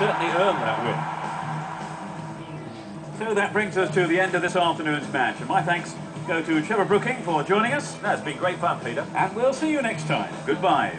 certainly earned that win. So that brings us to the end of this afternoon's match. And my thanks go to Trevor Brooking for joining us. That's been great fun, Peter. And we'll see you next time. Goodbye.